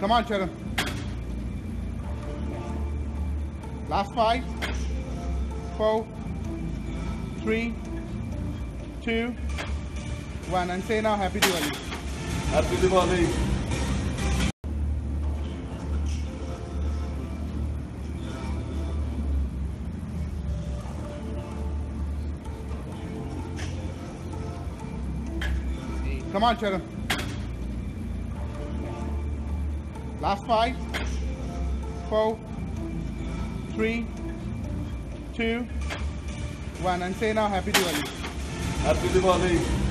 Come on, Charan. Last five, four, three, two, one, and say now Happy Diwali. Happy Diwali. Come on, Charan. Last five, four, three, two, one, and say now Happy Diwali. Happy Diwali.